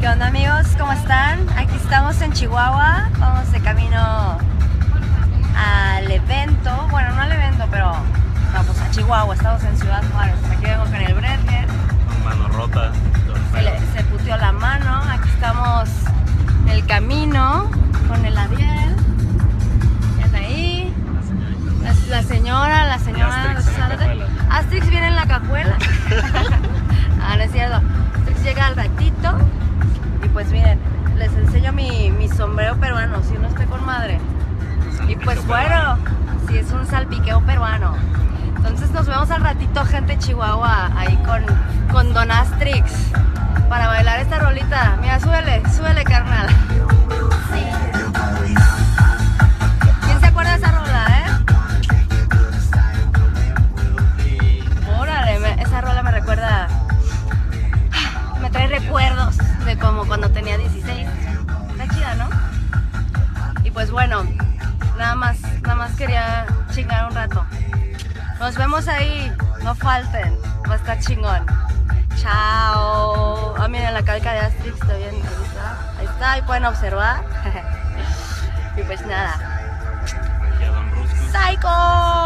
¿Qué onda amigos? ¿Cómo están? Aquí estamos en Chihuahua, vamos de camino al evento, bueno no al evento, pero vamos a Chihuahua, estamos en Ciudad Juárez, aquí vengo con el Brenner, Con mano rota. se, le- se puteó la mano, aquí estamos en el camino con el Adiel, ¿Ven ahí? La, la señora, la señora. Asterix viene en la cajuela. ah, no es cierto. Sombrero peruano, si no estoy con madre. Y pues bueno, si es un salpiqueo peruano. Entonces nos vemos al ratito, gente Chihuahua, ahí con, con Don Asterix. Para bailar esta rolita. Mira, súbele, súbele, carnal. Pues bueno, nada más, nada más quería chingar un rato. Nos vemos ahí, no falten, va a estar chingón. Chao. Ah, miren la calca de Asterix, está bien, ahí está. Ahí está, ahí pueden observar. y pues nada. ¡Psycho!